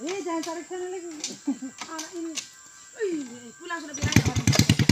ए जान्छ पुलासुला बिरामी